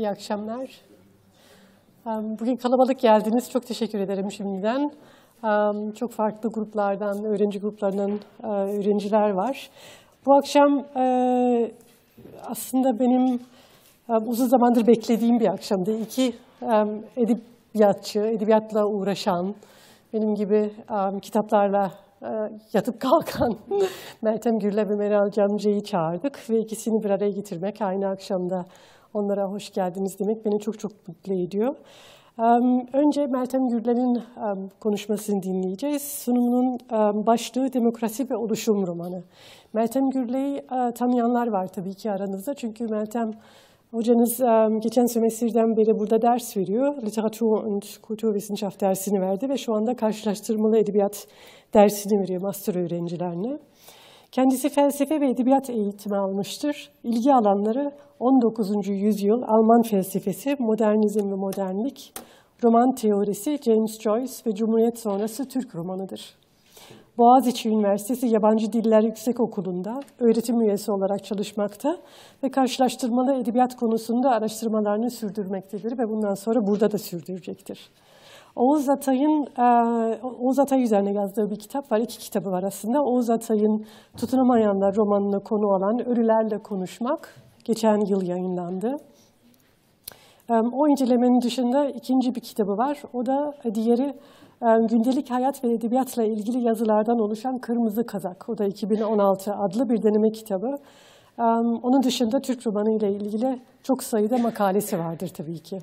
İyi akşamlar. Bugün kalabalık geldiniz. Çok teşekkür ederim şimdiden. Çok farklı gruplardan, öğrenci gruplarından e, öğrenciler var. Bu akşam e, aslında benim e, uzun zamandır beklediğim bir akşamdı. İki edebiyatçı, edebiyatla uğraşan, benim gibi kitaplarla yatıp kalkan Meltem Gürle ve Meral Camcı'yı çağırdık ve ikisini bir araya getirmek aynı akşamda onlara hoş geldiniz demek beni çok çok mutlu ediyor. Önce Meltem Gürler'in konuşmasını dinleyeceğiz. Sunumunun um, başlığı Demokrasi ve Oluşum romanı. Meltem Gürler'i uh, tanıyanlar var tabii ki aranızda. Çünkü Meltem hocanız geçen semestrden beri burada ders veriyor. Literatur und Kulturwissenschaft dersini verdi ve şu anda karşılaştırmalı edebiyat dersini veriyor master öğrencilerine. Kendisi felsefe ve edebiyat eğitimi almıştır. İlgi alanları 19. yüzyıl Alman felsefesi, modernizm ve modernlik, roman teorisi, James Joyce ve Cumhuriyet sonrası Türk romanıdır. Boğaziçi Üniversitesi Yabancı Diller Yüksekokulu'nda öğretim üyesi olarak çalışmakta ve karşılaştırmalı edebiyat konusunda araştırmalarını sürdürmektedir ve bundan sonra burada da sürdürecektir. Oğuz Atay'ın e, Oğuz Atay üzerine yazdığı bir kitap var. İki kitabı var aslında. Oğuz Atay'ın Tutunamayanlar romanına konu olan Ölülerle Konuşmak geçen yıl yayınlandı. E, O incelemenin dışında ikinci bir kitabı var. O da diğeri e, gündelik hayat ve edebiyatla ilgili yazılardan oluşan Kırmızı Kazak. O da 2016 adlı bir deneme kitabı. Onun dışında Türk romanı ile ilgili çok sayıda makalesi vardır tabii ki.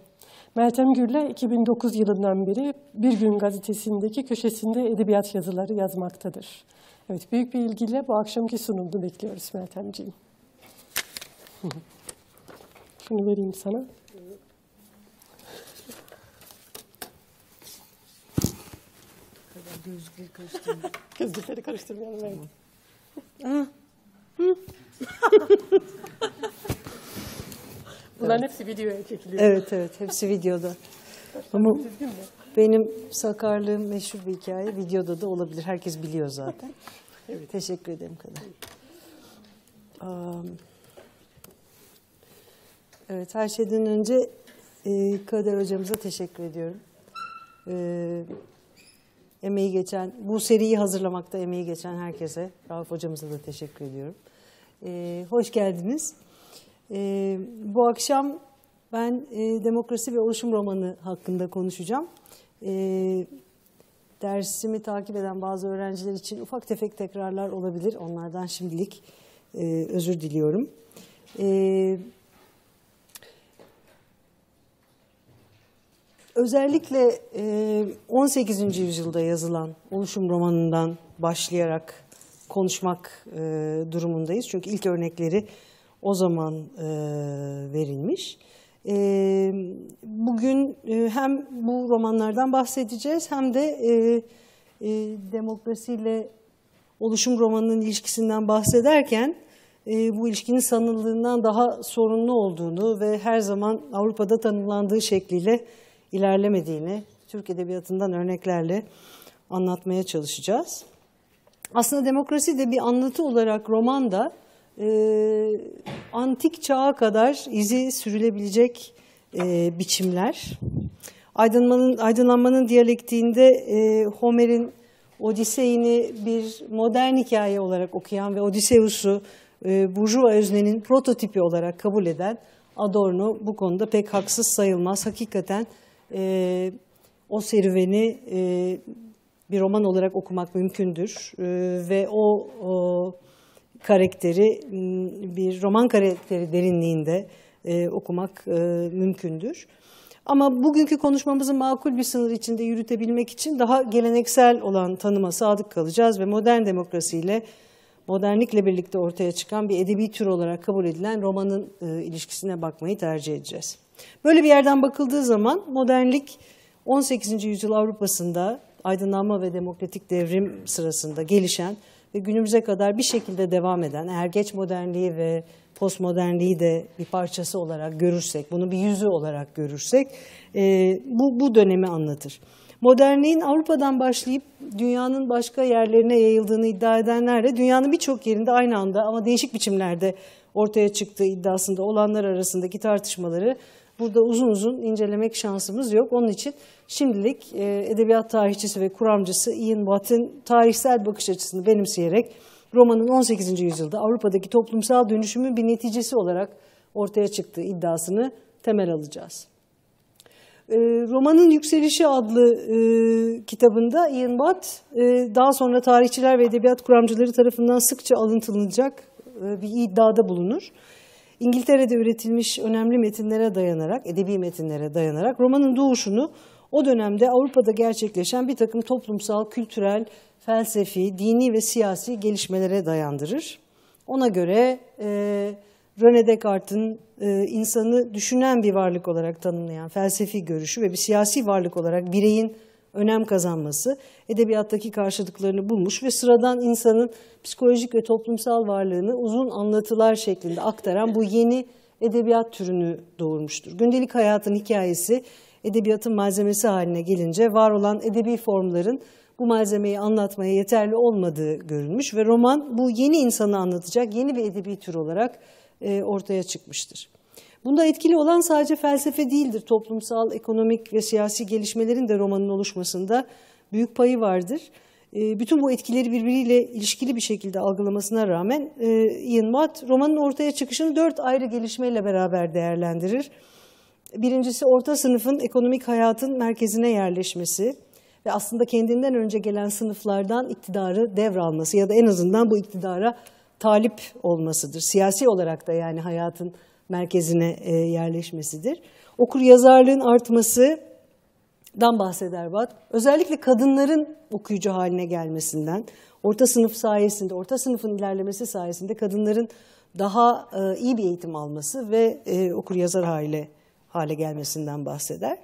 Meltem Gürle 2009 yılından beri Bir Gün gazetesindeki köşesinde edebiyat yazıları yazmaktadır. Evet, büyük bir ilgiyle bu akşamki sunumunu bekliyoruz Meltemciğim. Şunu vereyim sana. Gözlükleri karıştırma. Gözlükleri karıştırmayalım. Evet. Bunların hepsi videoya çekiliyor. Evet evet hepsi videoda. Ama benim sakarlığım meşhur bir hikaye. Videoda da olabilir. Herkes biliyor zaten. Evet. Teşekkür ederim kadar. Evet her şeyden önce e, Kader hocamıza teşekkür ediyorum. E, emeği geçen, bu seriyi hazırlamakta emeği geçen herkese, Rauf hocamıza da teşekkür ediyorum. E, hoş geldiniz. E, bu akşam ben e, demokrasi ve oluşum romanı hakkında konuşacağım. E, dersimi takip eden bazı öğrenciler için ufak tefek tekrarlar olabilir. Onlardan şimdilik e, özür diliyorum. E, özellikle e, 18. yüzyılda yazılan oluşum romanından başlayarak konuşmak e, durumundayız. Çünkü ilk örnekleri o zaman e, verilmiş. E, bugün e, hem bu romanlardan bahsedeceğiz hem de e, e, demokrasiyle oluşum romanının ilişkisinden bahsederken e, bu ilişkinin sanıldığından daha sorunlu olduğunu ve her zaman Avrupa'da tanımlandığı şekliyle ilerlemediğini Türk Edebiyatı'ndan örneklerle anlatmaya çalışacağız. Aslında demokrasi de bir anlatı olarak romanda e, antik çağa kadar izi sürülebilecek e, biçimler. Aydınlanmanın, aydınlanmanın diyalektiğinde e, Homer'in Odiseyini bir modern hikaye olarak okuyan ve Odysseus'u e, Burjuva öznenin prototipi olarak kabul eden Adorno bu konuda pek haksız sayılmaz. Hakikaten e, o serüveni e, bir roman olarak okumak mümkündür e, ve o, o karakteri m, bir roman karakteri derinliğinde e, okumak e, mümkündür. Ama bugünkü konuşmamızı makul bir sınır içinde yürütebilmek için daha geleneksel olan tanıma sadık kalacağız ve modern demokrasiyle, modernlikle birlikte ortaya çıkan bir edebi tür olarak kabul edilen romanın e, ilişkisine bakmayı tercih edeceğiz. Böyle bir yerden bakıldığı zaman modernlik 18. yüzyıl Avrupa'sında aydınlanma ve demokratik devrim sırasında gelişen ve günümüze kadar bir şekilde devam eden, eğer geç modernliği ve postmodernliği de bir parçası olarak görürsek, bunu bir yüzü olarak görürsek e, bu, bu dönemi anlatır. Modernliğin Avrupa'dan başlayıp dünyanın başka yerlerine yayıldığını iddia edenlerle dünyanın birçok yerinde aynı anda ama değişik biçimlerde ortaya çıktığı iddiasında olanlar arasındaki tartışmaları burada uzun uzun incelemek şansımız yok. Onun için şimdilik e, edebiyat tarihçisi ve kuramcısı Ian Watt'ın tarihsel bakış açısını benimseyerek romanın 18. yüzyılda Avrupa'daki toplumsal dönüşümün bir neticesi olarak ortaya çıktığı iddiasını temel alacağız. E, romanın Yükselişi adlı e, kitabında Ian Watt e, daha sonra tarihçiler ve edebiyat kuramcıları tarafından sıkça alıntılınacak e, bir iddiada bulunur. İngiltere'de üretilmiş önemli metinlere dayanarak, edebi metinlere dayanarak romanın doğuşunu o dönemde Avrupa'da gerçekleşen bir takım toplumsal, kültürel, felsefi, dini ve siyasi gelişmelere dayandırır. Ona göre e, René Descartes'in e, insanı düşünen bir varlık olarak tanımlayan felsefi görüşü ve bir siyasi varlık olarak bireyin önem kazanması edebiyattaki karşılıklarını bulmuş ve sıradan insanın psikolojik ve toplumsal varlığını uzun anlatılar şeklinde aktaran bu yeni edebiyat türünü doğurmuştur. Gündelik hayatın hikayesi edebiyatın malzemesi haline gelince var olan edebi formların bu malzemeyi anlatmaya yeterli olmadığı görülmüş ve roman bu yeni insanı anlatacak yeni bir edebi tür olarak e, ortaya çıkmıştır. Bunda etkili olan sadece felsefe değildir. Toplumsal, ekonomik ve siyasi gelişmelerin de romanın oluşmasında büyük payı vardır. E, bütün bu etkileri birbiriyle ilişkili bir şekilde algılamasına rağmen e, Ian Watt romanın ortaya çıkışını dört ayrı gelişmeyle beraber değerlendirir. Birincisi orta sınıfın ekonomik hayatın merkezine yerleşmesi ve aslında kendinden önce gelen sınıflardan iktidarı devralması ya da en azından bu iktidara talip olmasıdır. Siyasi olarak da yani hayatın merkezine e, yerleşmesidir. Okur yazarlığın artmasından bahseder Watt. Özellikle kadınların okuyucu haline gelmesinden, orta sınıf sayesinde, orta sınıfın ilerlemesi sayesinde kadınların daha e, iyi bir eğitim alması ve e, okur yazar hale hale gelmesinden bahseder.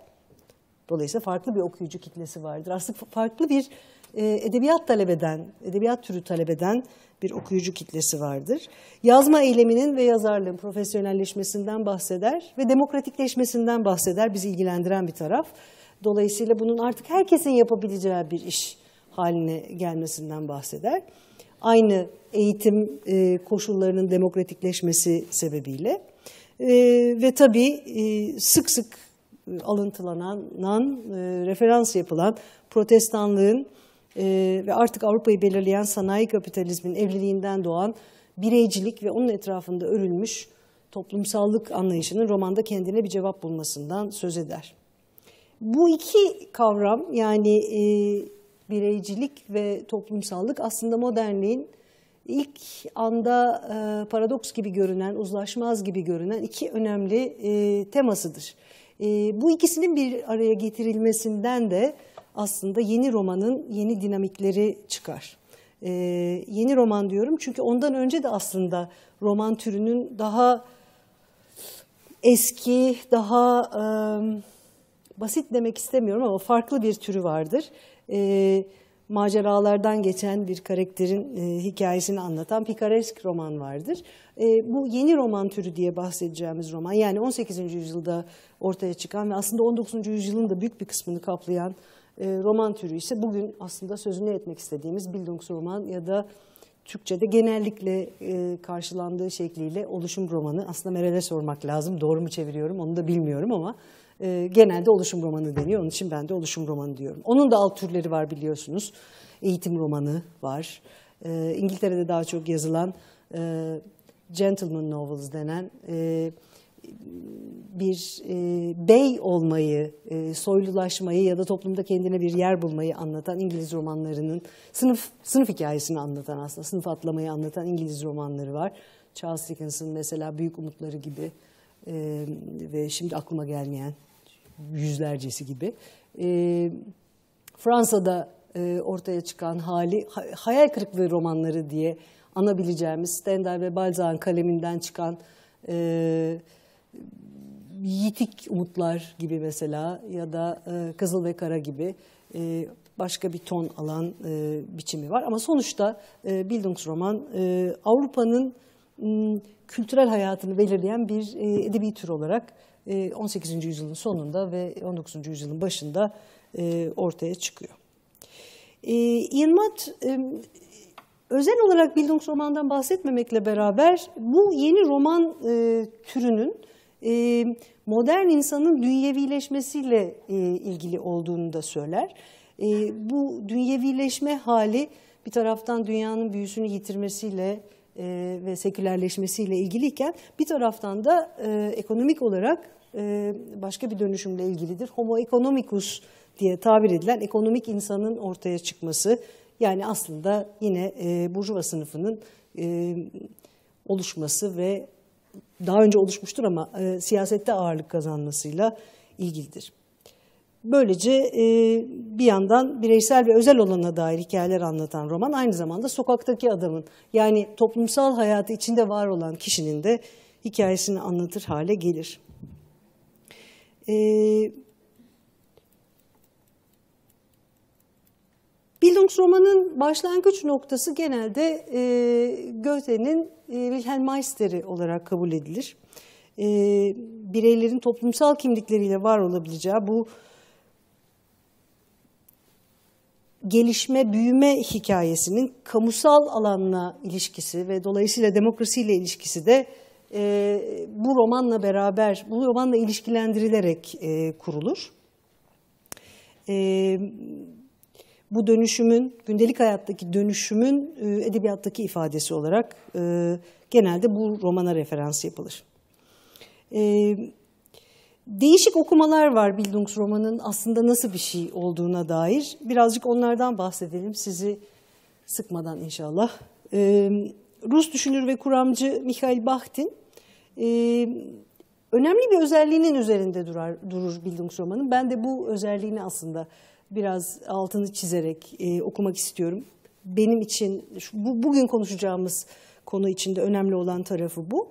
Dolayısıyla farklı bir okuyucu kitlesi vardır. Aslında farklı bir e, edebiyat talep eden, edebiyat türü talep eden bir okuyucu kitlesi vardır. Yazma eyleminin ve yazarlığın profesyonelleşmesinden bahseder ve demokratikleşmesinden bahseder. Bizi ilgilendiren bir taraf. Dolayısıyla bunun artık herkesin yapabileceği bir iş haline gelmesinden bahseder. Aynı eğitim e, koşullarının demokratikleşmesi sebebiyle. E, ve tabii e, sık sık alıntılanan, referans yapılan protestanlığın e, ve artık Avrupa'yı belirleyen sanayi kapitalizmin evliliğinden doğan bireycilik ve onun etrafında örülmüş toplumsallık anlayışının romanda kendine bir cevap bulmasından söz eder. Bu iki kavram yani e, bireycilik ve toplumsallık aslında modernliğin ilk anda e, paradoks gibi görünen, uzlaşmaz gibi görünen iki önemli e, temasıdır. E, bu ikisinin bir araya getirilmesinden de aslında yeni romanın yeni dinamikleri çıkar. Ee, yeni roman diyorum çünkü ondan önce de aslında roman türünün daha eski, daha e, basit demek istemiyorum ama farklı bir türü vardır. E, maceralardan geçen bir karakterin e, hikayesini anlatan pikaresk roman vardır. E, bu yeni roman türü diye bahsedeceğimiz roman yani 18. yüzyılda ortaya çıkan ve aslında 19. yüzyılın da büyük bir kısmını kaplayan roman türü ise bugün aslında sözünü etmek istediğimiz Bildungsroman ya da Türkçe'de genellikle e, karşılandığı şekliyle oluşum romanı. Aslında Meral'e sormak lazım. Doğru mu çeviriyorum onu da bilmiyorum ama e, genelde oluşum romanı deniyor. Onun için ben de oluşum romanı diyorum. Onun da alt türleri var biliyorsunuz. Eğitim romanı var. E, İngiltere'de daha çok yazılan gentleman novels denen e, bir e, bey olmayı, e, soylulaşmayı ya da toplumda kendine bir yer bulmayı anlatan İngiliz romanlarının sınıf sınıf hikayesini anlatan aslında sınıf atlamayı anlatan İngiliz romanları var. Charles Dickens'ın mesela Büyük Umutları gibi e, ve şimdi aklıma gelmeyen yüzlercesi gibi. E, Fransa'da e, ortaya çıkan hali hayal kırıklığı romanları diye anabileceğimiz Stendhal ve Balzac'ın kaleminden çıkan e, Yitik Umutlar gibi mesela ya da e, Kızıl ve Kara gibi e, başka bir ton alan e, biçimi var. Ama sonuçta e, Bildungsroman e, Avrupa'nın kültürel hayatını belirleyen bir e, edebi tür olarak e, 18. yüzyılın sonunda ve 19. yüzyılın başında e, ortaya çıkıyor. E, Ian Matt e, özel olarak Bildungsroman'dan bahsetmemekle beraber bu yeni roman e, türünün e, modern insanın dünyevileşmesiyle e, ilgili olduğunu da söyler. E, bu dünyevileşme hali bir taraftan dünyanın büyüsünü yitirmesiyle e, ve sekülerleşmesiyle ilgiliyken bir taraftan da e, ekonomik olarak e, başka bir dönüşümle ilgilidir. Homo economicus diye tabir edilen ekonomik insanın ortaya çıkması yani aslında yine e, burjuva sınıfının e, oluşması ve daha önce oluşmuştur ama e, siyasette ağırlık kazanmasıyla ilgilidir. Böylece e, bir yandan bireysel ve özel olana dair hikayeler anlatan roman aynı zamanda sokaktaki adamın yani toplumsal hayatı içinde var olan kişinin de hikayesini anlatır hale gelir. E, Bildungsromanın başlangıç noktası genelde e, Goethe'nin e, Wilhelm Meister'i olarak kabul edilir. E, bireylerin toplumsal kimlikleriyle var olabileceği bu gelişme, büyüme hikayesinin kamusal alanla ilişkisi ve dolayısıyla demokrasiyle ilişkisi de e, bu romanla beraber, bu romanla ilişkilendirilerek e, kurulur. E, bu dönüşümün, gündelik hayattaki dönüşümün e, edebiyattaki ifadesi olarak e, genelde bu romana referans yapılır. E, değişik okumalar var Bildungsroman'ın aslında nasıl bir şey olduğuna dair. Birazcık onlardan bahsedelim sizi sıkmadan inşallah. Rus düşünür ve kuramcı Mikhail Bakhtin önemli bir özelliğinin üzerinde durar, durur Bildungsroman'ın. Ben de bu özelliğini aslında biraz altını çizerek e, okumak istiyorum. Benim için bu, bugün konuşacağımız konu içinde önemli olan tarafı bu.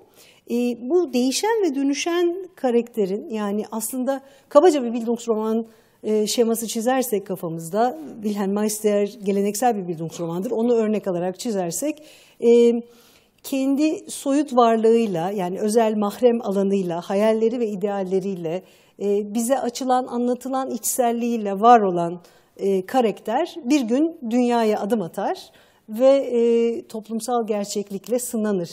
E, bu değişen ve dönüşen karakterin yani aslında kabaca bir Bildungsroman e, şeması çizersek kafamızda Wilhelm Meister geleneksel bir Bildungsromandır. Onu örnek alarak çizersek e, kendi soyut varlığıyla yani özel mahrem alanıyla, hayalleri ve idealleriyle e, bize açılan, anlatılan içselliğiyle var olan e, karakter bir gün dünyaya adım atar ve e, toplumsal gerçeklikle sınanır.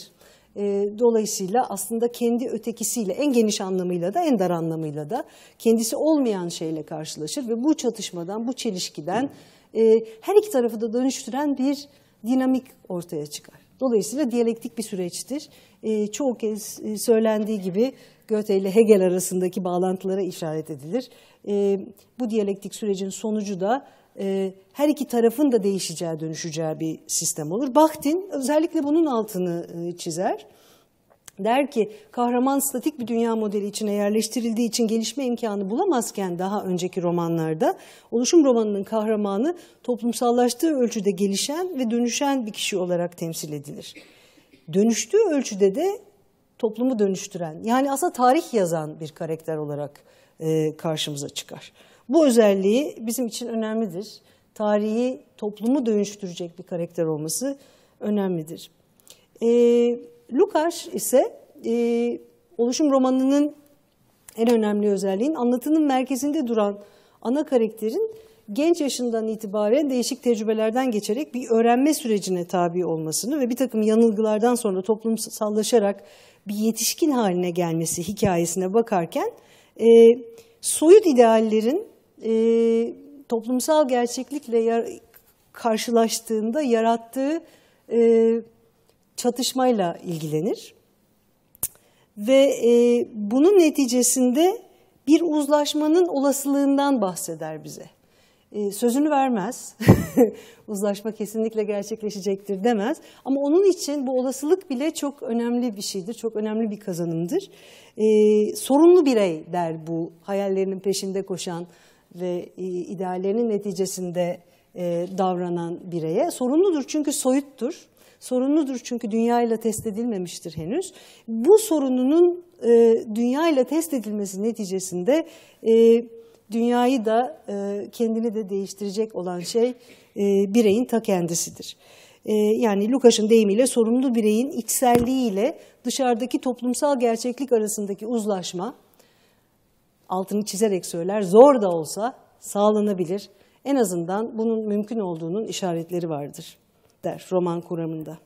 Dolayısıyla aslında kendi ötekisiyle en geniş anlamıyla da en dar anlamıyla da kendisi olmayan şeyle karşılaşır ve bu çatışmadan, bu çelişkiden her iki tarafı da dönüştüren bir dinamik ortaya çıkar. Dolayısıyla diyalektik bir süreçtir. Çoğu kez söylendiği gibi Goethe ile Hegel arasındaki bağlantılara işaret edilir. E, bu diyalektik sürecin sonucu da e, her iki tarafın da değişeceği, dönüşeceği bir sistem olur. Bakhtin özellikle bunun altını e, çizer. Der ki kahraman statik bir dünya modeli içine yerleştirildiği için gelişme imkanı bulamazken daha önceki romanlarda oluşum romanının kahramanı toplumsallaştığı ölçüde gelişen ve dönüşen bir kişi olarak temsil edilir. Dönüştüğü ölçüde de toplumu dönüştüren, yani aslında tarih yazan bir karakter olarak e, karşımıza çıkar. Bu özelliği bizim için önemlidir. Tarihi, toplumu dönüştürecek bir karakter olması önemlidir. E, Lukács ise e, oluşum romanının en önemli özelliğin anlatının merkezinde duran ana karakterin genç yaşından itibaren değişik tecrübelerden geçerek bir öğrenme sürecine tabi olmasını ve bir takım yanılgılardan sonra toplumsallaşarak bir yetişkin haline gelmesi hikayesine bakarken e, soyut ideallerin e, toplumsal gerçeklikle karşılaştığında yarattığı e, çatışmayla ilgilenir. Ve e, bunun neticesinde bir uzlaşmanın olasılığından bahseder bize. E, sözünü vermez, uzlaşma kesinlikle gerçekleşecektir demez. Ama onun için bu olasılık bile çok önemli bir şeydir, çok önemli bir kazanımdır. E, sorumlu birey der bu hayallerinin peşinde koşan ve e, ideallerinin neticesinde e, davranan bireye. Sorumludur çünkü soyuttur. Sorunludur çünkü dünyayla test edilmemiştir henüz. Bu sorununun e, dünyayla test edilmesi neticesinde e, dünyayı da e, kendini de değiştirecek olan şey e, bireyin ta kendisidir. E, yani Lukács'ın deyimiyle sorumlu bireyin içselliğiyle dışarıdaki toplumsal gerçeklik arasındaki uzlaşma, altını çizerek söyler, zor da olsa sağlanabilir. En azından bunun mümkün olduğunun işaretleri vardır der roman kuramında.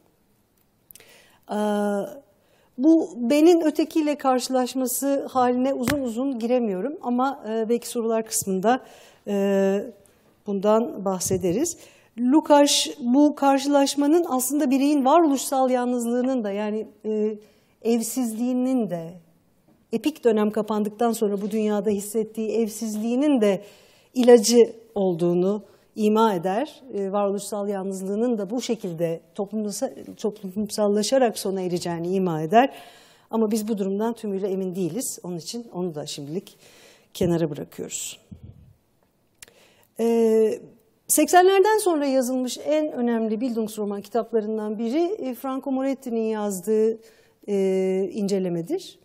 Bu benin ötekiyle karşılaşması haline uzun uzun giremiyorum ama e, belki sorular kısmında e, bundan bahsederiz. Lukács bu karşılaşmanın aslında bireyin varoluşsal yalnızlığının da yani e, evsizliğinin de epik dönem kapandıktan sonra bu dünyada hissettiği evsizliğinin de ilacı olduğunu ima eder. E, varoluşsal yalnızlığının da bu şekilde toplumsal, toplumsallaşarak sona ereceğini ima eder. Ama biz bu durumdan tümüyle emin değiliz. Onun için onu da şimdilik kenara bırakıyoruz. E, 80'lerden sonra yazılmış en önemli Bildungsroman kitaplarından biri e, Franco Moretti'nin yazdığı e, incelemedir.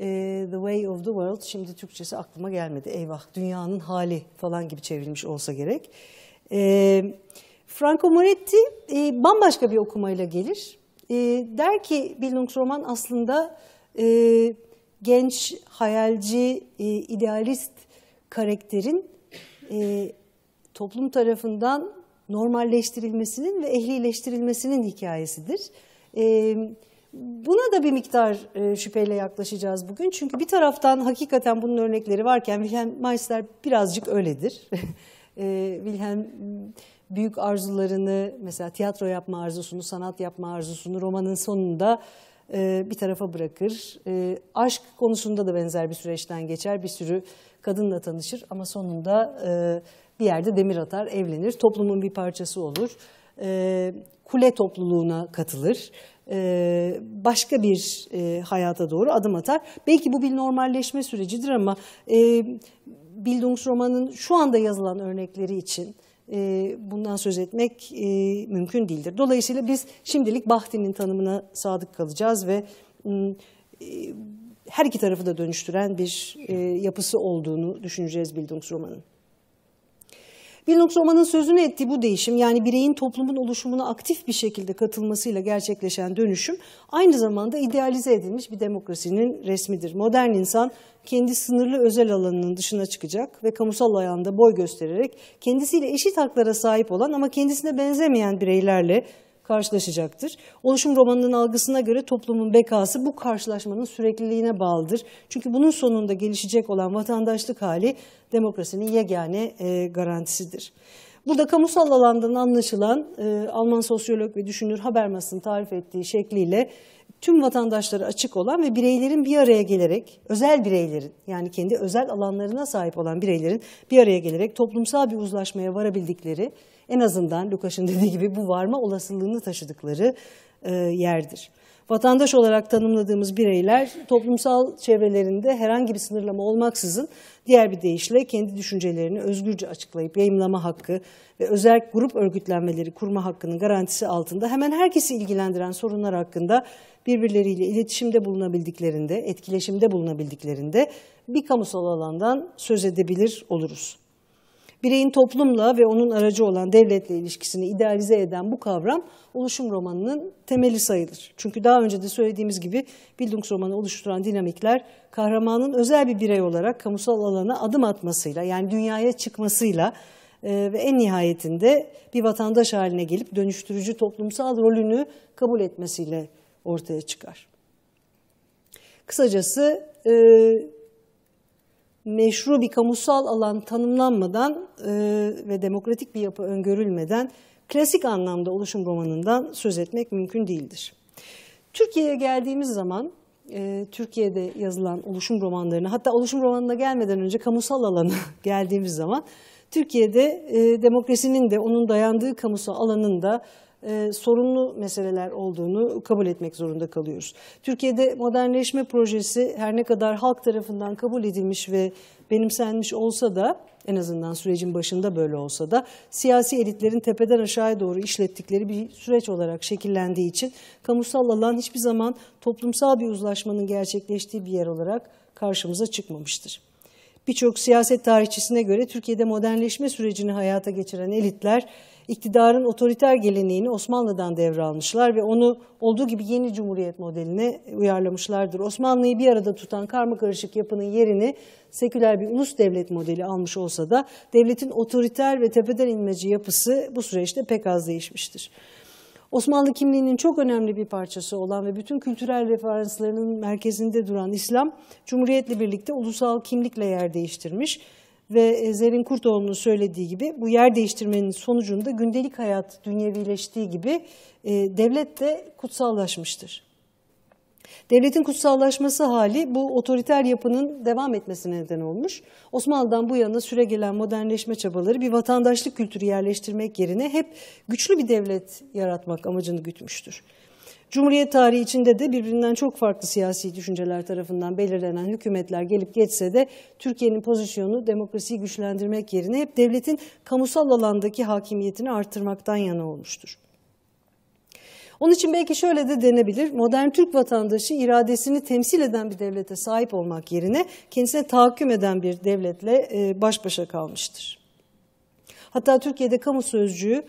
E, the Way of the World, şimdi Türkçesi aklıma gelmedi. Eyvah, dünyanın hali falan gibi çevrilmiş olsa gerek. E, Franco Moretti e, bambaşka bir okumayla gelir. E, der ki Bildungsroman aslında e, genç, hayalci, e, idealist karakterin e, toplum tarafından normalleştirilmesinin ve ehlileştirilmesinin hikayesidir. E, buna da bir miktar e, şüpheyle yaklaşacağız bugün. Çünkü bir taraftan hakikaten bunun örnekleri varken Wilhelm Meister birazcık öyledir. e, Wilhelm büyük arzularını mesela tiyatro yapma arzusunu, sanat yapma arzusunu romanın sonunda e, bir tarafa bırakır. E, aşk konusunda da benzer bir süreçten geçer. Bir sürü kadınla tanışır ama sonunda e, bir yerde demir atar, evlenir. Toplumun bir parçası olur. E, kule topluluğuna katılır. E, başka bir e, hayata doğru adım atar. Belki bu bir normalleşme sürecidir ama e, Bildungsroman'ın şu anda yazılan örnekleri için e, bundan söz etmek e, mümkün değildir. Dolayısıyla biz şimdilik Bahti'nin tanımına sadık kalacağız ve e, her iki tarafı da dönüştüren bir e, yapısı olduğunu düşüneceğiz Bildungsroman'ın. Bildungsroman'ın sözünü ettiği bu değişim yani bireyin toplumun oluşumuna aktif bir şekilde katılmasıyla gerçekleşen dönüşüm aynı zamanda idealize edilmiş bir demokrasinin resmidir. Modern insan kendi sınırlı özel alanının dışına çıkacak ve kamusal alanda boy göstererek kendisiyle eşit haklara sahip olan ama kendisine benzemeyen bireylerle karşılaşacaktır. Oluşum romanının algısına göre toplumun bekası bu karşılaşmanın sürekliliğine bağlıdır. Çünkü bunun sonunda gelişecek olan vatandaşlık hali demokrasinin yegane e, garantisidir. Burada kamusal alandan anlaşılan e, Alman sosyolog ve düşünür Habermas'ın tarif ettiği şekliyle tüm vatandaşlara açık olan ve bireylerin bir araya gelerek, özel bireylerin yani kendi özel alanlarına sahip olan bireylerin bir araya gelerek toplumsal bir uzlaşmaya varabildikleri, en azından Lukács'ın dediği gibi bu varma olasılığını taşıdıkları e, yerdir. Vatandaş olarak tanımladığımız bireyler toplumsal çevrelerinde herhangi bir sınırlama olmaksızın diğer bir deyişle kendi düşüncelerini özgürce açıklayıp yayınlama hakkı ve özel grup örgütlenmeleri kurma hakkının garantisi altında hemen herkesi ilgilendiren sorunlar hakkında birbirleriyle iletişimde bulunabildiklerinde, etkileşimde bulunabildiklerinde bir kamusal alandan söz edebilir oluruz. Bireyin toplumla ve onun aracı olan devletle ilişkisini idealize eden bu kavram oluşum romanının temeli sayılır. Çünkü daha önce de söylediğimiz gibi Bildungsromanı oluşturan dinamikler kahramanın özel bir birey olarak kamusal alana adım atmasıyla yani dünyaya çıkmasıyla e, ve en nihayetinde bir vatandaş haline gelip dönüştürücü toplumsal rolünü kabul etmesiyle ortaya çıkar. Kısacası e, meşru bir kamusal alan tanımlanmadan e, ve demokratik bir yapı öngörülmeden klasik anlamda oluşum romanından söz etmek mümkün değildir. Türkiye'ye geldiğimiz zaman e, Türkiye'de yazılan oluşum romanlarını hatta oluşum romanına gelmeden önce kamusal alana geldiğimiz zaman Türkiye'de e, demokrasinin de onun dayandığı kamusal alanın da e, sorunlu meseleler olduğunu kabul etmek zorunda kalıyoruz. Türkiye'de modernleşme projesi her ne kadar halk tarafından kabul edilmiş ve benimsenmiş olsa da en azından sürecin başında böyle olsa da siyasi elitlerin tepeden aşağıya doğru işlettikleri bir süreç olarak şekillendiği için kamusal alan hiçbir zaman toplumsal bir uzlaşmanın gerçekleştiği bir yer olarak karşımıza çıkmamıştır. Birçok siyaset tarihçisine göre Türkiye'de modernleşme sürecini hayata geçiren elitler iktidarın otoriter geleneğini Osmanlı'dan devralmışlar ve onu olduğu gibi yeni cumhuriyet modeline uyarlamışlardır. Osmanlı'yı bir arada tutan karma karışık yapının yerini seküler bir ulus devlet modeli almış olsa da devletin otoriter ve tepeden inmeci yapısı bu süreçte pek az değişmiştir. Osmanlı kimliğinin çok önemli bir parçası olan ve bütün kültürel referanslarının merkezinde duran İslam, Cumhuriyet'le birlikte ulusal kimlikle yer değiştirmiş. Ve Zerrin Kurtoğlu'nun söylediği gibi bu yer değiştirmenin sonucunda gündelik hayat dünyevileştiği gibi e, devlet de kutsallaşmıştır. Devletin kutsallaşması hali bu otoriter yapının devam etmesine neden olmuş. Osmanlı'dan bu yana süregelen modernleşme çabaları bir vatandaşlık kültürü yerleştirmek yerine hep güçlü bir devlet yaratmak amacını gütmüştür. Cumhuriyet tarihi içinde de birbirinden çok farklı siyasi düşünceler tarafından belirlenen hükümetler gelip geçse de Türkiye'nin pozisyonu demokrasiyi güçlendirmek yerine hep devletin kamusal alandaki hakimiyetini artırmaktan yana olmuştur. Onun için belki şöyle de denebilir. Modern Türk vatandaşı iradesini temsil eden bir devlete sahip olmak yerine kendisine tahakküm eden bir devletle e, baş başa kalmıştır. Hatta Türkiye'de kamu sözcüğü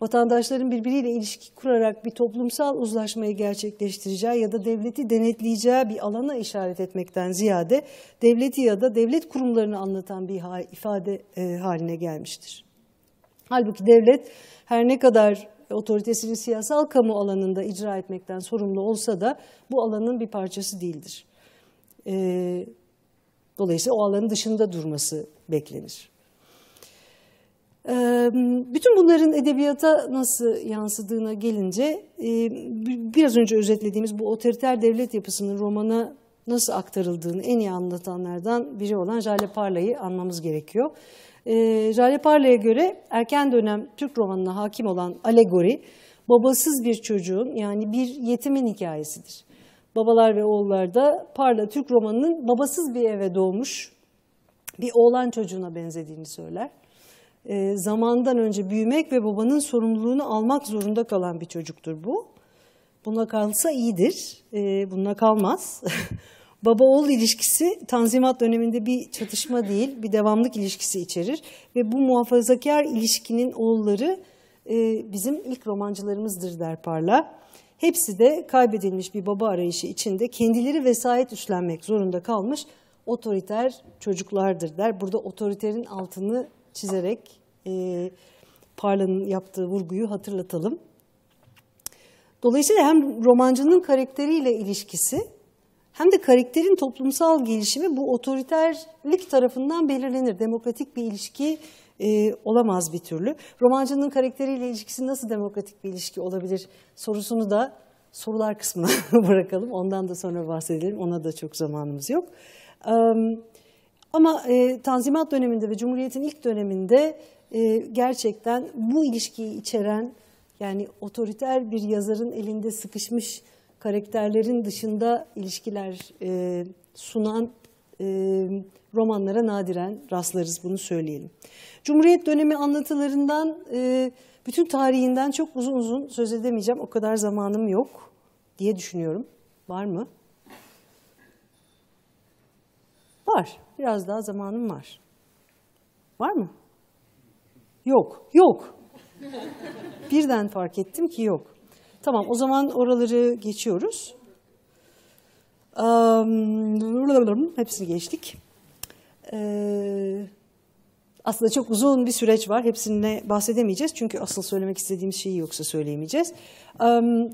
vatandaşların birbiriyle ilişki kurarak bir toplumsal uzlaşmayı gerçekleştireceği ya da devleti denetleyeceği bir alana işaret etmekten ziyade devleti ya da devlet kurumlarını anlatan bir ifade e, haline gelmiştir. Halbuki devlet her ne kadar otoritesini siyasal kamu alanında icra etmekten sorumlu olsa da bu alanın bir parçası değildir. Ee, dolayısıyla o alanın dışında durması beklenir. Bütün bunların edebiyata nasıl yansıdığına gelince biraz önce özetlediğimiz bu otoriter devlet yapısının romana nasıl aktarıldığını en iyi anlatanlardan biri olan Jale Parla'yı anmamız gerekiyor. Jale Parla'ya göre erken dönem Türk romanına hakim olan alegori, babasız bir çocuğun yani bir yetimin hikayesidir. Babalar ve oğullarda Parla Türk romanının babasız bir eve doğmuş bir oğlan çocuğuna benzediğini söyler. E, zamandan önce büyümek ve babanın sorumluluğunu almak zorunda kalan bir çocuktur bu. Buna kalsa iyidir, e, buna kalmaz. Baba-oğul ilişkisi Tanzimat döneminde bir çatışma değil, bir devamlık ilişkisi içerir. Ve bu muhafazakar ilişkinin oğulları e, bizim ilk romancılarımızdır der Parla. Hepsi de kaybedilmiş bir baba arayışı içinde kendileri vesayet üstlenmek zorunda kalmış otoriter çocuklardır der. Burada otoriterin altını çizerek e, Parla'nın yaptığı vurguyu hatırlatalım. Dolayısıyla hem romancının karakteriyle ilişkisi hem de karakterin toplumsal gelişimi bu otoriterlik tarafından belirlenir. Demokratik bir ilişki e, olamaz bir türlü. Romancının karakteriyle ilişkisi nasıl demokratik bir ilişki olabilir sorusunu da sorular kısmına bırakalım. Ondan da sonra bahsedelim. Ona da çok zamanımız yok. E, ama e, Tanzimat döneminde ve Cumhuriyet'in ilk döneminde e, gerçekten bu ilişkiyi içeren yani otoriter bir yazarın elinde sıkışmış karakterlerin dışında ilişkiler e, sunan e, romanlara nadiren rastlarız bunu söyleyelim. Cumhuriyet dönemi anlatılarından e, bütün tarihinden çok uzun uzun söz edemeyeceğim. O kadar zamanım yok diye düşünüyorum. Var mı? Var. Biraz daha zamanım var. Var mı? Yok. Yok. Birden fark ettim ki yok. Tamam o zaman oraları geçiyoruz. Um, hepsini geçtik. Ee, aslında çok uzun bir süreç var. Hepsine bahsedemeyeceğiz. Çünkü asıl söylemek istediğim şeyi yoksa söyleyemeyeceğiz. Um,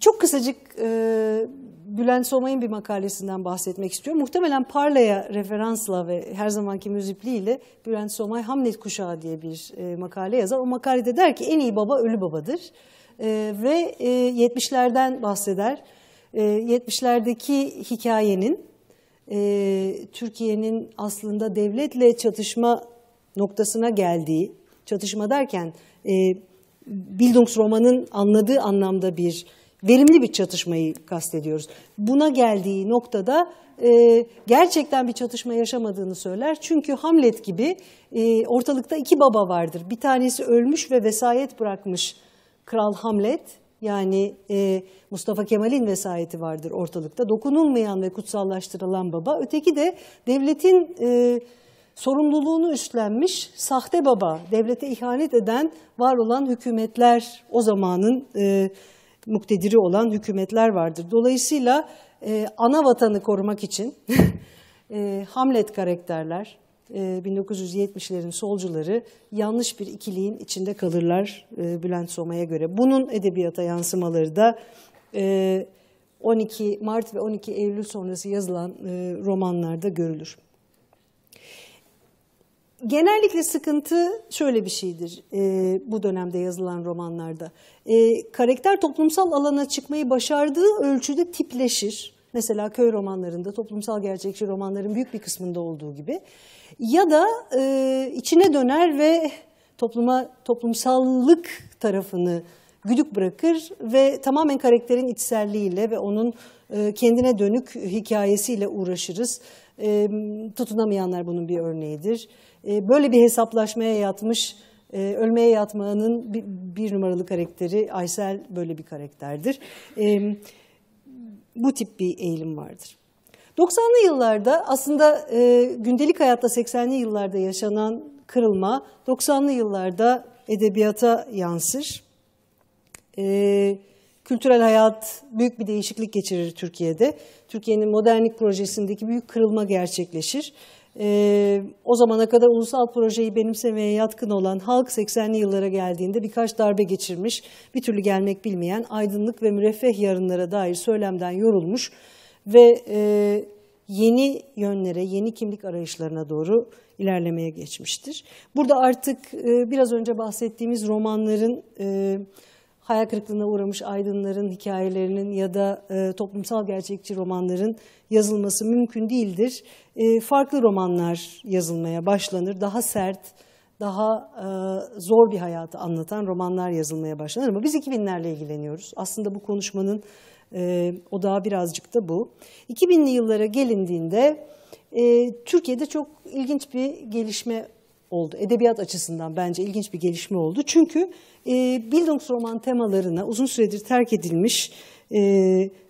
çok kısacık e, Bülent Somay'ın bir makalesinden bahsetmek istiyorum. Muhtemelen Parla'ya referansla ve her zamanki müzipliğiyle Bülent Somay Hamlet Kuşağı diye bir e, makale yazar. O makalede der ki en iyi baba ölü babadır. E, ve e, 70'lerden bahseder. E, 70'lerdeki hikayenin e, Türkiye'nin aslında devletle çatışma noktasına geldiği, çatışma derken e, Bildungsroman'ın anladığı anlamda bir verimli bir çatışmayı kastediyoruz. Buna geldiği noktada e, gerçekten bir çatışma yaşamadığını söyler. Çünkü Hamlet gibi e, ortalıkta iki baba vardır. Bir tanesi ölmüş ve vesayet bırakmış Kral Hamlet yani e, Mustafa Kemal'in vesayeti vardır ortalıkta. Dokunulmayan ve kutsallaştırılan baba. Öteki de devletin e, sorumluluğunu üstlenmiş sahte baba, devlete ihanet eden var olan hükümetler, o zamanın e, muktediri olan hükümetler vardır. Dolayısıyla e, ana vatanı korumak için e, Hamlet karakterler, e, 1970'lerin solcuları yanlış bir ikiliğin içinde kalırlar e, Bülent Soma'ya göre. Bunun edebiyata yansımaları da e, 12 Mart ve 12 Eylül sonrası yazılan e, romanlarda görülür. Genellikle sıkıntı şöyle bir şeydir e, bu dönemde yazılan romanlarda. E, karakter toplumsal alana çıkmayı başardığı ölçüde tipleşir. Mesela köy romanlarında, toplumsal gerçekçi romanların büyük bir kısmında olduğu gibi. Ya da e, içine döner ve topluma toplumsallık tarafını güdük bırakır ve tamamen karakterin içselliğiyle ve onun e, kendine dönük hikayesiyle uğraşırız. E, tutunamayanlar bunun bir örneğidir. E, böyle bir hesaplaşmaya yatmış, e, ölmeye yatmanın bir, numaralı karakteri Aysel böyle bir karakterdir. E, bu tip bir eğilim vardır. 90'lı yıllarda aslında e, gündelik hayatta 80'li yıllarda yaşanan kırılma 90'lı yıllarda edebiyata yansır. E, kültürel hayat büyük bir değişiklik geçirir Türkiye'de. Türkiye'nin modernlik projesindeki büyük kırılma gerçekleşir. Ee, o zamana kadar ulusal projeyi benimsemeye yatkın olan halk 80'li yıllara geldiğinde birkaç darbe geçirmiş, bir türlü gelmek bilmeyen aydınlık ve müreffeh yarınlara dair söylemden yorulmuş ve e, yeni yönlere, yeni kimlik arayışlarına doğru ilerlemeye geçmiştir. Burada artık e, biraz önce bahsettiğimiz romanların e, hayal kırıklığına uğramış aydınların hikayelerinin ya da e, toplumsal gerçekçi romanların yazılması mümkün değildir. E, farklı romanlar yazılmaya başlanır. Daha sert, daha e, zor bir hayatı anlatan romanlar yazılmaya başlanır. Ama biz 2000'lerle ilgileniyoruz. Aslında bu konuşmanın e, odağı birazcık da bu. 2000'li yıllara gelindiğinde e, Türkiye'de çok ilginç bir gelişme oldu. Edebiyat açısından bence ilginç bir gelişme oldu. Çünkü e, Bildungsroman temalarına uzun süredir terk edilmiş e,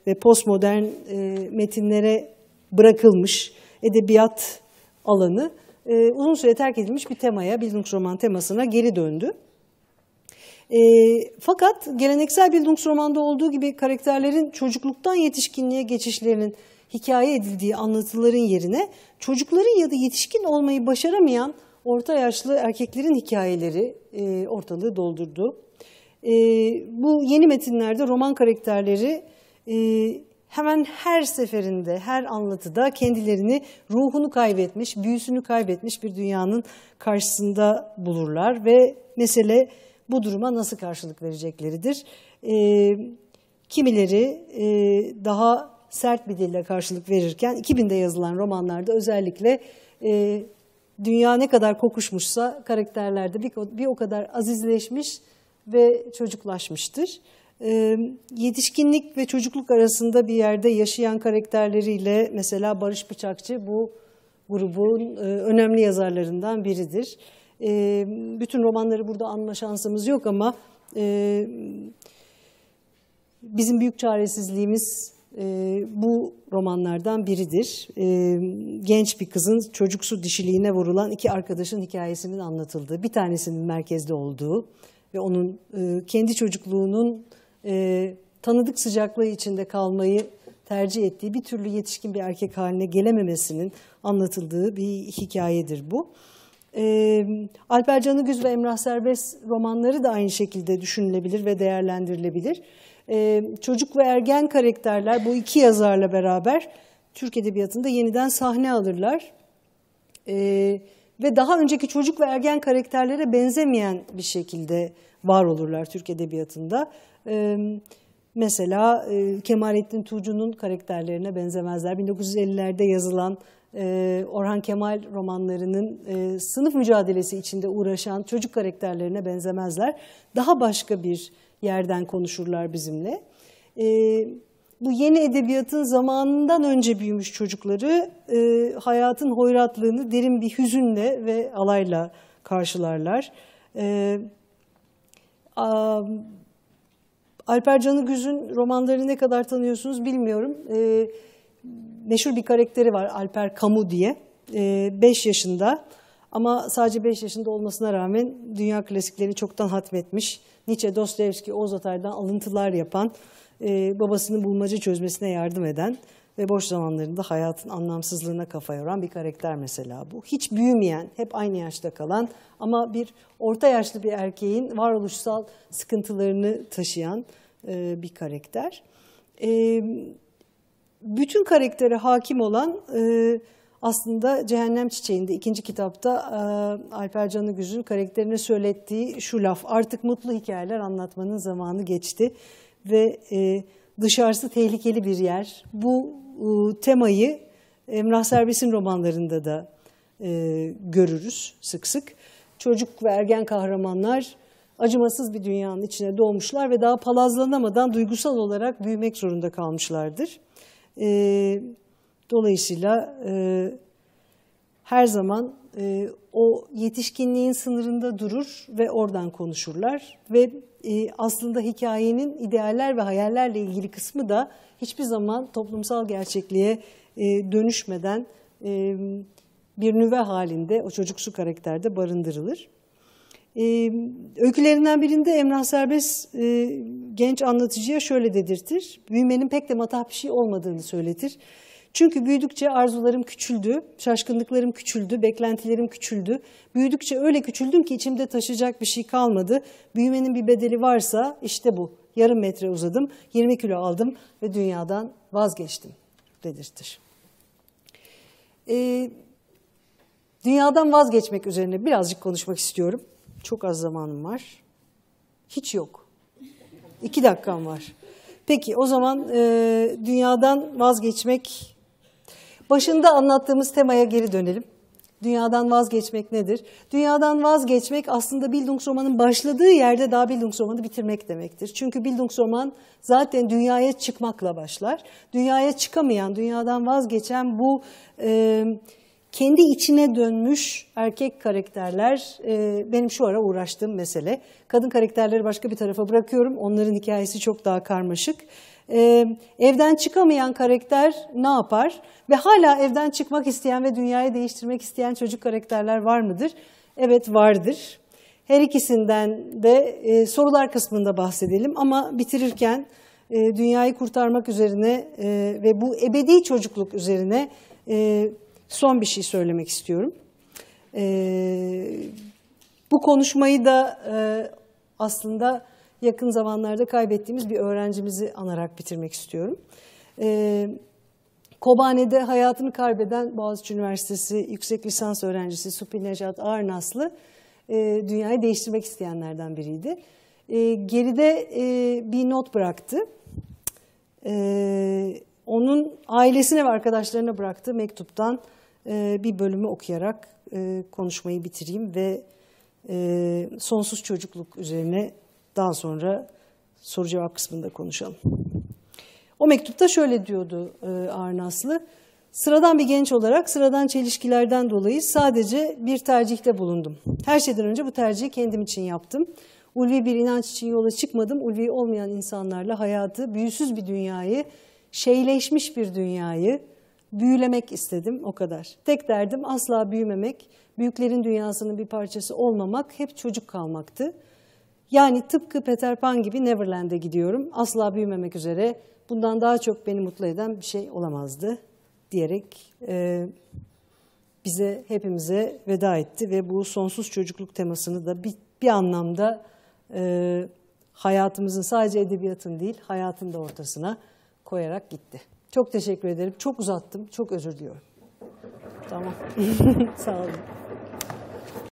ve postmodern e, metinlere bırakılmış edebiyat alanı e, uzun süre terk edilmiş bir temaya, Bildungsroman temasına geri döndü. E, fakat geleneksel Bildungsroman'da olduğu gibi karakterlerin çocukluktan yetişkinliğe geçişlerinin hikaye edildiği anlatıların yerine çocukların ya da yetişkin olmayı başaramayan orta yaşlı erkeklerin hikayeleri e, ortalığı doldurdu. E, bu yeni metinlerde roman karakterleri e, hemen her seferinde, her anlatıda kendilerini ruhunu kaybetmiş, büyüsünü kaybetmiş bir dünyanın karşısında bulurlar ve mesele bu duruma nasıl karşılık verecekleridir. E, kimileri e, daha sert bir dille karşılık verirken 2000'de yazılan romanlarda özellikle e, dünya ne kadar kokuşmuşsa karakterlerde bir, bir o kadar azizleşmiş ve çocuklaşmıştır. E, yetişkinlik ve çocukluk arasında bir yerde yaşayan karakterleriyle mesela Barış Bıçakçı bu grubun e, önemli yazarlarından biridir. E, bütün romanları burada anma şansımız yok ama e, bizim büyük çaresizliğimiz e, bu romanlardan biridir. E, genç bir kızın çocuksu dişiliğine vurulan iki arkadaşın hikayesinin anlatıldığı, bir tanesinin merkezde olduğu ve onun e, kendi çocukluğunun e, tanıdık sıcaklığı içinde kalmayı tercih ettiği bir türlü yetişkin bir erkek haline gelememesinin anlatıldığı bir hikayedir bu. E, Alper Canıgüz ve Emrah Serbest romanları da aynı şekilde düşünülebilir ve değerlendirilebilir. E, çocuk ve ergen karakterler bu iki yazarla beraber Türk Edebiyatı'nda yeniden sahne alırlar. E, ve daha önceki çocuk ve ergen karakterlere benzemeyen bir şekilde var olurlar Türk Edebiyatı'nda. E, mesela e, Kemalettin Tuğcu'nun karakterlerine benzemezler. 1950'lerde yazılan e, Orhan Kemal romanlarının e, sınıf mücadelesi içinde uğraşan çocuk karakterlerine benzemezler. Daha başka bir yerden konuşurlar bizimle. E, bu yeni edebiyatın zamanından önce büyümüş çocukları e, hayatın hoyratlığını derin bir hüzünle ve alayla karşılarlar. E, a, Alper Canıgüz'ün romanlarını ne kadar tanıyorsunuz bilmiyorum. E, meşhur bir karakteri var Alper Kamu diye. 5 e, yaşında ama sadece 5 yaşında olmasına rağmen dünya klasiklerini çoktan hatmetmiş. Nietzsche, Dostoyevski, Oğuz Atay'dan alıntılar yapan, e, babasının bulmaca çözmesine yardım eden ve boş zamanlarında hayatın anlamsızlığına kafa yoran bir karakter mesela bu. Hiç büyümeyen, hep aynı yaşta kalan ama bir orta yaşlı bir erkeğin varoluşsal sıkıntılarını taşıyan e, bir karakter. E, bütün karaktere hakim olan e, aslında Cehennem Çiçeği'nde ikinci kitapta e, Alper Canıgüz'ün karakterine söylettiği şu laf artık mutlu hikayeler anlatmanın zamanı geçti ve e, dışarısı tehlikeli bir yer. Bu e, temayı Emrah Serbest'in romanlarında da e, görürüz sık sık. Çocuk ve ergen kahramanlar acımasız bir dünyanın içine doğmuşlar ve daha palazlanamadan duygusal olarak büyümek zorunda kalmışlardır. E, dolayısıyla e, her zaman e, o yetişkinliğin sınırında durur ve oradan konuşurlar. Ve e, aslında hikayenin idealler ve hayallerle ilgili kısmı da hiçbir zaman toplumsal gerçekliğe e, dönüşmeden e, bir nüve halinde o çocuksu karakterde barındırılır. E, öykülerinden birinde Emrah Serbest e, genç anlatıcıya şöyle dedirtir. Büyümenin pek de matah bir şey olmadığını söyletir. Çünkü büyüdükçe arzularım küçüldü, şaşkınlıklarım küçüldü, beklentilerim küçüldü. Büyüdükçe öyle küçüldüm ki içimde taşıyacak bir şey kalmadı. Büyümenin bir bedeli varsa işte bu. Yarım metre uzadım, 20 kilo aldım ve dünyadan vazgeçtim dedirtir. Ee, dünyadan vazgeçmek üzerine birazcık konuşmak istiyorum. Çok az zamanım var. Hiç yok. İki dakikam var. Peki o zaman e, dünyadan vazgeçmek Başında anlattığımız temaya geri dönelim. Dünyadan vazgeçmek nedir? Dünyadan vazgeçmek aslında Bildungsroman'ın başladığı yerde daha Bildungsroman'ı bitirmek demektir. Çünkü Bildungsroman zaten dünyaya çıkmakla başlar. Dünyaya çıkamayan, dünyadan vazgeçen bu e, kendi içine dönmüş erkek karakterler e, benim şu ara uğraştığım mesele. Kadın karakterleri başka bir tarafa bırakıyorum. Onların hikayesi çok daha karmaşık. Ee, evden çıkamayan karakter ne yapar? Ve hala evden çıkmak isteyen ve dünyayı değiştirmek isteyen çocuk karakterler var mıdır? Evet vardır. Her ikisinden de e, sorular kısmında bahsedelim ama bitirirken e, dünyayı kurtarmak üzerine e, ve bu ebedi çocukluk üzerine e, son bir şey söylemek istiyorum. E, bu konuşmayı da e, aslında yakın zamanlarda kaybettiğimiz bir öğrencimizi anarak bitirmek istiyorum. Ee, Kobane'de hayatını kaybeden Boğaziçi Üniversitesi yüksek lisans öğrencisi Supi Necat Ağırnaslı e, dünyayı değiştirmek isteyenlerden biriydi. E, geride e, bir not bıraktı. E, onun ailesine ve arkadaşlarına bıraktığı mektuptan e, bir bölümü okuyarak e, konuşmayı bitireyim ve e, sonsuz çocukluk üzerine daha sonra soru cevap kısmında konuşalım. O mektupta şöyle diyordu e, Arnaslı. Sıradan bir genç olarak sıradan çelişkilerden dolayı sadece bir tercihte bulundum. Her şeyden önce bu tercihi kendim için yaptım. Ulvi bir inanç için yola çıkmadım. Ulvi olmayan insanlarla hayatı, büyüsüz bir dünyayı, şeyleşmiş bir dünyayı büyülemek istedim o kadar. Tek derdim asla büyümemek, büyüklerin dünyasının bir parçası olmamak, hep çocuk kalmaktı. Yani tıpkı Peter Pan gibi Neverland'e gidiyorum. Asla büyümemek üzere. Bundan daha çok beni mutlu eden bir şey olamazdı diyerek e, bize hepimize veda etti ve bu sonsuz çocukluk temasını da bir, bir anlamda e, hayatımızın sadece edebiyatın değil hayatın da ortasına koyarak gitti. Çok teşekkür ederim. Çok uzattım. Çok özür diliyorum. Tamam. Sağ olun.